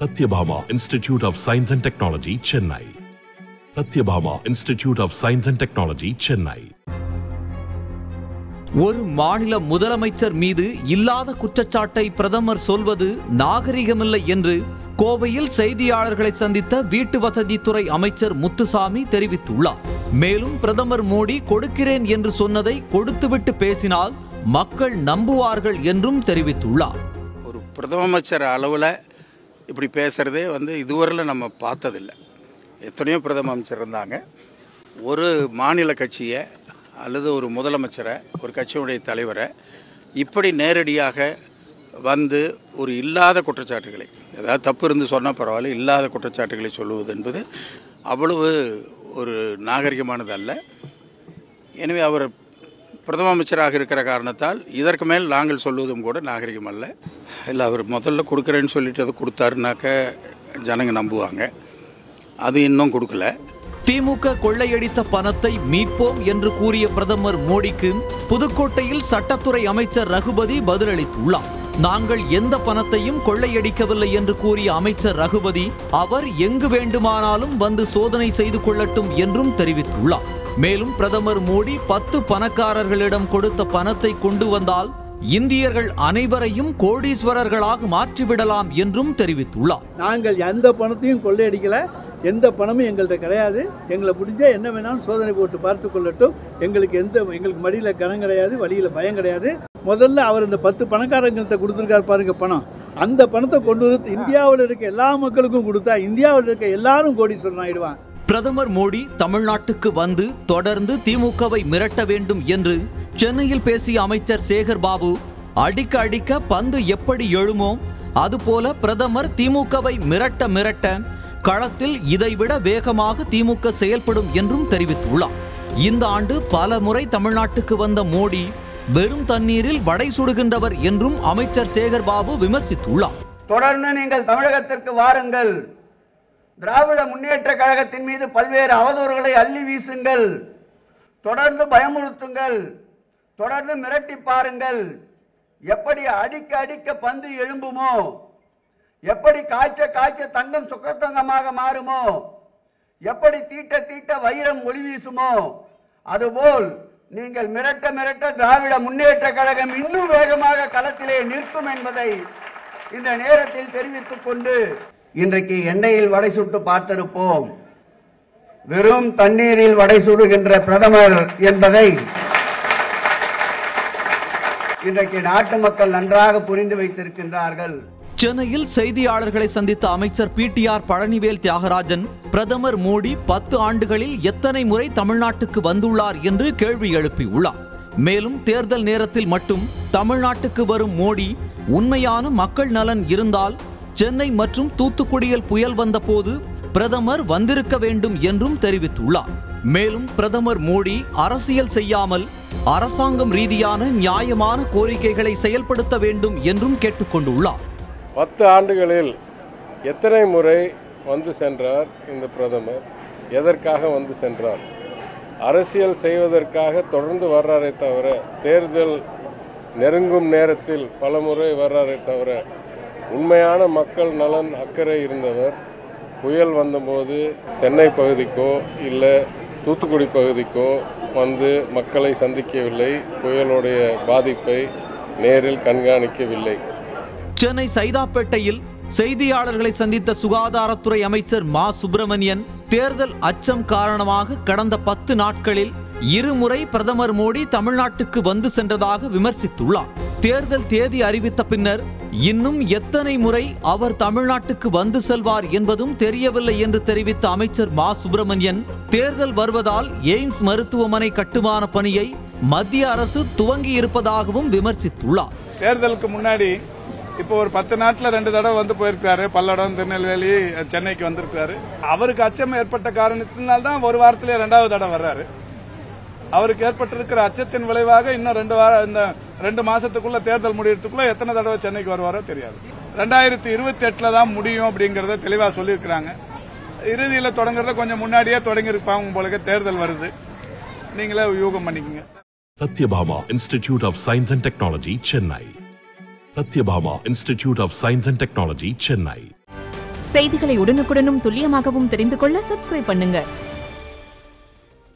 Satyabhama Institute of Science and Technology, Chennai. Satyabhama Institute of Science and Technology, Chennai. ஒரு மாநில முதலமைச்சர் மீது இல்லாத குற்றச்சாட்டை பிரதமர் சொல்வது நாகரிகமில்லை என்று கோவையில் செய்தியாளர்களை சந்தித்த வீட்டு வசதித்துறை அமைச்சர் முத்துசாமி தெரிவித்துள்ளார் மேலும் பிரதமர் மோடி கொடுக்கிறேன் என்று சொன்னதை கொடுத்துவிட்டு பேசினால் மக்கள் நம்புவார்கள் என்றும் தெரிவித்துள்ளார் ஒரு பிரதம அமைச்சர் அளவில் இப்படி பேசுகிறதே வந்து இதுவரையில் நம்ம பார்த்ததில்லை. எத்தனையோ பிரதம அமைச்சர் இருந்தாங்க. ஒரு மாநில கட்சியை அல்லது ஒரு முதலமைச்சரை ஒரு கட்சியுடைய தலைவரை இப்படி நேரடியாக வந்து ஒரு இல்லாத குற்றச்சாட்டுகளை ஏதாவது தப்பு இருந்து சொன்னால் பரவாயில்ல இல்லாத குற்றச்சாட்டுகளை சொல்லுவது என்பது அவ்வளவு ஒரு நாகரிகமானது அல்ல எனவே அவர் பிரதம அமைச்சராக இருக்கிற காரணத்தால் இதற்கு மேல் நாங்கள் சொல்வதும் கூட நாகரிகம் அல்ல. இல்லை அவர் முதல்ல கொடுக்குறேன்னு சொல்லிட்டு அதை கொடுத்தாருனாக்க ஜனங்க நம்புவாங்க. அது இன்னும் கொடுக்கல. திமுக கொள்ளையடித்த பணத்தை மீட்போம் என்று கூறிய பிரதமர் மோடிக்கு புதுக்கோட்டையில் சட்டத்துறை அமைச்சர் ரகுபதி பதிலளித்துள்ளார். நாங்கள் எந்த பணத்தையும் கொள்ளையடிக்கவில்லை என்று கூறிய அமைச்சர் ரகுபதி அவர் எங்கு வேண்டுமானாலும் வந்து சோதனை செய்து கொள்ளட்டும் என்றும் தெரிவித்துள்ளார். மேலும் பிரதமர் மோடி பத்து பணக்காரர்களிடம் கொடுத்த பணத்தை கொண்டு வந்தால் இந்தியர்கள் அனைவரையும் கோடீஸ்வரர்களாக மாற்றிவிடலாம் என்றும் தெரிவித்துள்ளார். நாங்கள் எந்த பணத்தையும் கொள்ளையடிக்கல எந்த பணமும் எங்கள்கிட்ட கிடையாது. எங்களை முடிஞ்சால் என்ன வேணாலும் சோதனை போட்டு பார்த்து கொள்ளட்டும். எங்களுக்கு எந்த எங்களுக்கு மடியில் கனம் கிடையாது வழியில் பயம் கிடையாது. முதல்ல அவர் இந்த பத்து பணக்காரங்கள்ட்ட கொடுத்துருக்காரு பாருங்க பணம். அந்த பணத்தை கொண்டு வந்து இந்தியாவில் இருக்க எல்லா மக்களுக்கும் கொடுத்தா இந்தியாவில் இருக்க எல்லாரும் கோடீஸ்வரன் ஆயிடுவான். பிரதமர் மோடி தமிழ்நாட்டுக்கு வந்து தொடர்ந்து திமுகவை மிரட்ட வேண்டும் என்று சென்னையில் பேசிய அமைச்சர் சேகர் பாபு அடிக்க அடிக்க பந்து எப்படி எழுமோ அதுபோல பிரதமர் திமுகவை மிரட்ட மிரட்ட களத்தில் இதைவிட வேகமாக திமுக செயல்படும் என்றும் தெரிவித்துள்ளார். இந்த ஆண்டு பல முறை தமிழ்நாட்டுக்கு வந்த மோடி வெறும் தண்ணீரில் வடை சுடுகின்றவர் என்றும் அமைச்சர் சேகர் பாபு விமர்சித்துள்ளார். தொடர்ந்து நீங்கள் தமிழகத்திற்கு வாருங்கள். திராவிட முன்னேற்ற கழகத்தின் மீது பல்வேறு அவதூறுகளை அள்ளி வீசுங்கள். தொடர்ந்து பயமுறுத்துங்கள். தொடர்ந்து மிரட்டி பாருங்கள். எப்படி அடிக்க அடிக்க பந்து எழும்புமோ? எப்படி காய்ச்ச காய்ச்ச தங்கம் சுக்கத்தங்கமாக மாறுமோ? எப்படி தீட்ட தீட்ட வைரம் ஒளி வீசுமோ? அதுபோல் நீங்கள் மிரட்ட மிரட்ட திராவிட முன்னேற்ற கழகம் இன்னும் வேகமாக களத்திலே நிற்கும் என்பதை இந்த நேரத்தில் தெரிவித்துக் கொண்டு இன்றைக்கு எண்ணெயில் வடை சுட்டு பார்த்திருப்போம். வெறும் தண்ணீரில் வடை சுடுகின்ற பிரதமர் என்பதை இன்றைக்கு நாட்டு மக்கள் நன்றாக புரிந்து வைத்திருக்கின்றார்கள். சென்னையில் செய்தியாளர்களை சந்தித்த அமைச்சர் P T R Palanivel Thiagarajan பிரதமர் மோடி பத்து ஆண்டுகளில் எத்தனை முறை தமிழ்நாட்டுக்கு வந்துள்ளார் என்று கேள்வி எழுப்பியுள்ளார். மேலும் தேர்தல் நேரத்தில் மட்டும் தமிழ்நாட்டுக்கு வரும் மோடி உண்மையான மக்கள் நலன் இருந்தால் சென்னை மற்றும் தூத்துக்குடியில் புயல் வந்தபோது பிரதமர் வந்திருக்க வேண்டும் என்றும் தெரிவித்துள்ளார். மேலும் பிரதமர் மோடி அரசியல் செய்யாமல் அரசாங்கம் ரீதியான நியாயமான கோரிக்கைகளை செயல்படுத்த வேண்டும் என்றும் கேட்டுக்கொண்டுள்ளார். பத்து ஆண்டுகளில் எத்தனை முறை வந்து சென்றார் இந்த பிரதமர்? எதற்காக வந்து சென்றார்? அரசியல் செய்வதற்காக தொடர்ந்து வர்றாரே தவிர தேர்தல் நெருங்கும் நேரத்தில் பல முறை வர்றாரே தவிர உண்மையான மக்கள் நலன் அக்கறை இருந்தவர் புயல் வந்தபோது சென்னை பகுதிக்கோ இல்லை தூத்துக்குடி பகுதிக்கோ வந்து மக்களை சந்திக்கவில்லை புயலுடைய பாதிப்பை நேரில் கண்காணிக்கவில்லை. சென்னை சைதாப்பேட்டையில் செய்தியாளர்களை சந்தித்த சுகாதாரத்துறை அமைச்சர் மா. சுப்பிரமணியன் தேர்தல் அச்சம் காரணமாக கடந்த பத்து நாட்களில் இருமுறை பிரதமர் மோடி தமிழ்நாட்டுக்கு வந்து சென்றதாக விமர்சித்துள்ளார். தேர்தல் தேதி அறிவித்த பின்னர் இன்னும் எத்தனை முறை அவர் தமிழ்நாட்டுக்கு வந்து செல்வார் என்பதும் தெரியவில்லை என்று தெரிவித்த அமைச்சர் மா. சுப்பிரமணியன் தேர்தல் வருவதால் எய்ம்ஸ் மருத்துவமனை கட்டுமான பணியை மத்திய அரசு துவங்கி இருப்பதாகவும் விமர்சித்துள்ளார். தேர்தலுக்கு முன்னாடி இப்போ ஒரு பத்து நாட்டில் ரெண்டு தடவை வந்து போயிருக்காரு பல்லடம் திருநெல்வேலி சென்னைக்கு வந்திருக்காரு அவருக்கு அச்சம் ஏற்பட்ட காரணத்தினால்தான் தான் ஒரு வாரத்திலே ரெண்டாவது தடவை வர்றாரு. அவருக்கு ஏற்பட்டிருக்கிற அச்சத்தின் விளைவாக இன்னும் ரெண்டு வாரம் இந்த ரெண்டு மாசத்துக்குள்ள தேர்தல் முடியறதுக்குள்ள எத்தனை தடவை சென்னைக்கு வருவாரோ தெரியாது. ரெண்டாயிரத்தி இருபத்தி எட்டுல தான் முடியும் அப்படிங்கறத தெளிவா சொல்லியிருக்கிறாங்க. இறுதியில் தொடங்குறத கொஞ்சம் முன்னாடியே தொடங்கி இருப்பாங்க போல தேர்தல் வருது. நீங்களே யூகம் பண்ணிக்கங்க. Satyabhama Institute of Science and Technology, Chennai. Satyabhama Institute of Science and Technology, Chennai. செய்திகளை உடனுக்குடனும் துல்லியமாகவும் தெரிந்து கொள்ள சப்ஸ்கிரைப் பண்ணுங்க.